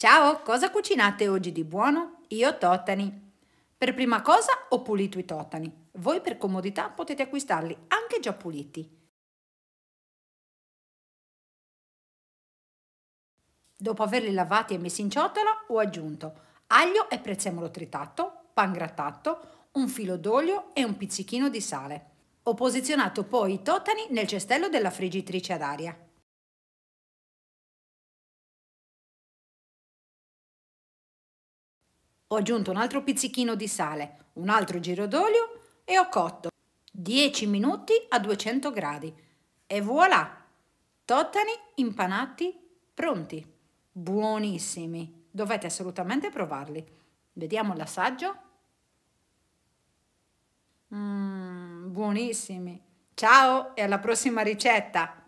Ciao, cosa cucinate oggi di buono? Io totani. Per prima cosa ho pulito i totani. Voi per comodità potete acquistarli anche già puliti. Dopo averli lavati e messi in ciotola ho aggiunto aglio e prezzemolo tritato, pan grattato, un filo d'olio e un pizzichino di sale. Ho posizionato poi i totani nel cestello della friggitrice ad aria. Ho aggiunto un altro pizzichino di sale, un altro giro d'olio e ho cotto 10 minuti a 200 gradi. E voilà! Totani impanati pronti. Buonissimi. Dovete assolutamente provarli. Vediamo l'assaggio. Mmm, buonissimi. Ciao e alla prossima ricetta!